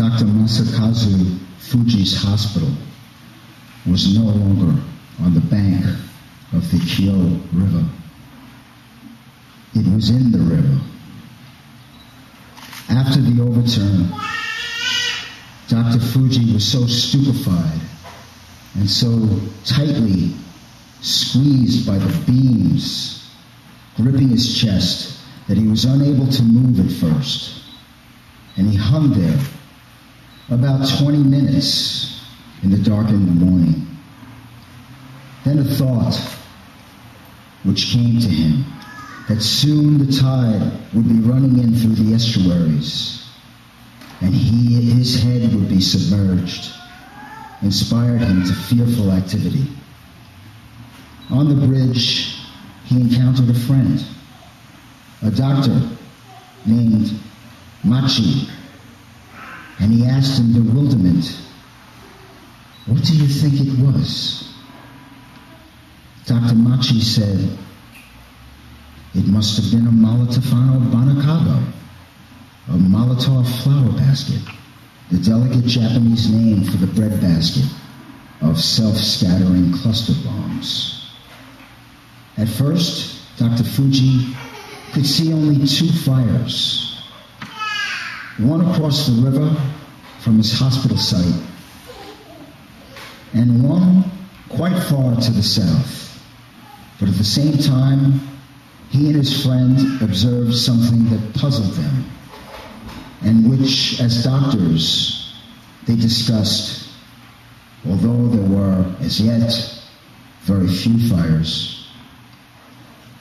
Dr. Masakazu Fujii's hospital was no longer on the bank of the Kyo River. It was in the river. After the overturn, Dr. Fujii was so stupefied and so tightly squeezed by the beams gripping his chest that he was unable to move at first. And he hung there about 20 minutes in the darkened morning. Then a thought which came to him that soon the tide would be running in through the estuaries and he, his head would be submerged, inspired him to fearful activity. On the bridge, he encountered a friend, a doctor named Machii, and he asked in bewilderment, What do you think it was? Dr. Machii said, It must have been a Molotoffano hanakago, a Molotov flower basket, the delicate Japanese name for the bread basket of self-scattering cluster bombs. At first, Dr. Fujii could see only two fires. One across the river from his hospital site, and one quite far to the south. But at the same time, he and his friend observed something that puzzled them, and which, as doctors, they discussed, although there were, as yet, very few fires.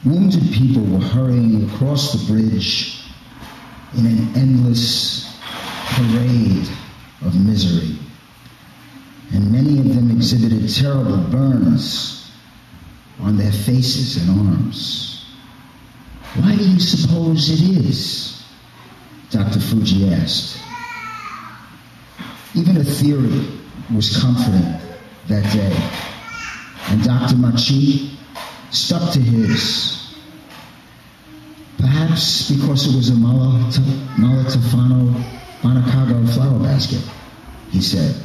Wounded people were hurrying across the bridge in an endless parade of misery, and many of them exhibited terrible burns on their faces and arms. Why do you suppose it is? Dr. Fujii asked. Even a theory was comforting that day, and Dr. Machii stuck to his. Perhaps because it was a Molotoffano hanakago flower basket, he said.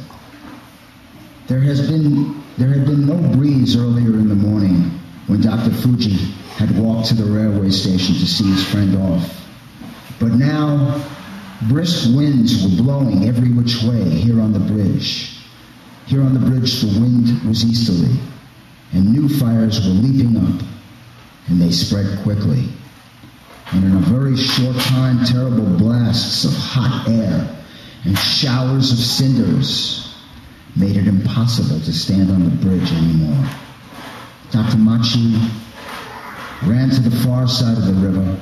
There has been there had been no breeze earlier in the morning when Dr. Fujii had walked to the railway station to see his friend off. But now brisk winds were blowing every which way here on the bridge. Here on the bridge the wind was easterly, and new fires were leaping up, and they spread quickly. And in a very short time, terrible blasts of hot air and showers of cinders made it impossible to stand on the bridge anymore. Dr. Machii ran to the far side of the river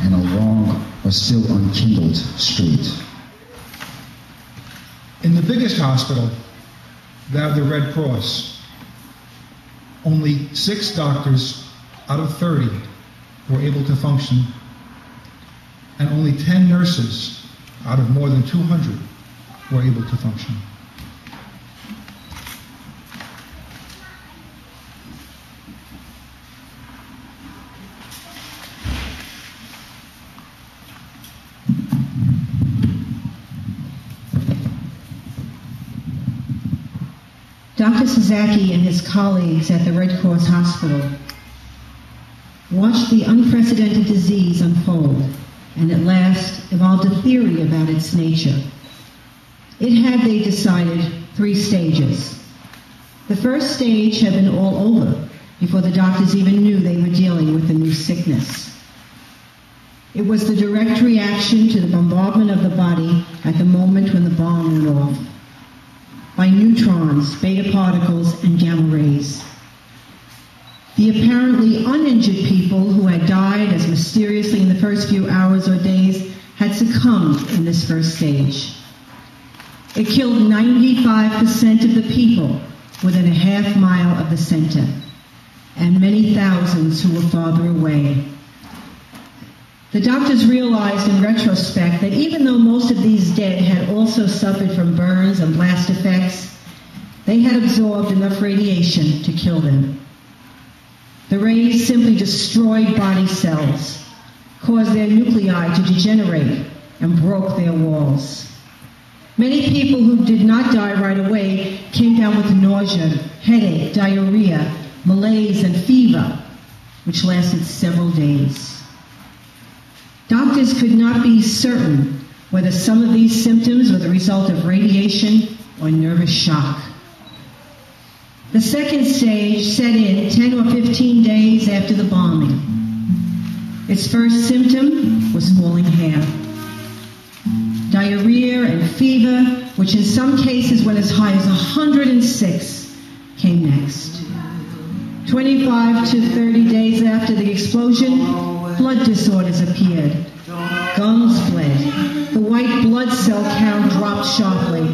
and along a still unkindled street. In the biggest hospital, that of the Red Cross, only six doctors out of 30 were able to function, and only 10 nurses out of more than 200 were able to function. Dr. Sasaki and his colleagues at the Red Cross Hospital watched the unprecedented disease unfold and at last evolved a theory about its nature. It had, they decided, three stages. The first stage had been all over before the doctors even knew they were dealing with a new sickness. It was the direct reaction to the bombardment of the body at the moment when the bomb went off by neutrons, beta particles, and gamma rays. The apparently uninjured people who had died as mysteriously in the first few hours or days had succumbed in this first stage. It killed 95% of the people within a half mile of the center, and many thousands who were farther away. The doctors realized in retrospect that even though most of these dead had also suffered from burns and blast effects, they had absorbed enough radiation to kill them. The rays simply destroyed body cells, caused their nuclei to degenerate, and broke their walls. Many people who did not die right away came down with nausea, headache, diarrhea, malaise, and fever, which lasted several days. Doctors could not be certain whether some of these symptoms were the result of radiation or nervous shock. The second stage set in 10 or 15 days after the bombing. Its first symptom was falling hair. Diarrhea and fever, which in some cases went as high as 106, came next. 25 to 30 days after the explosion, blood disorders appeared. Gums bled. The white blood cell count dropped sharply,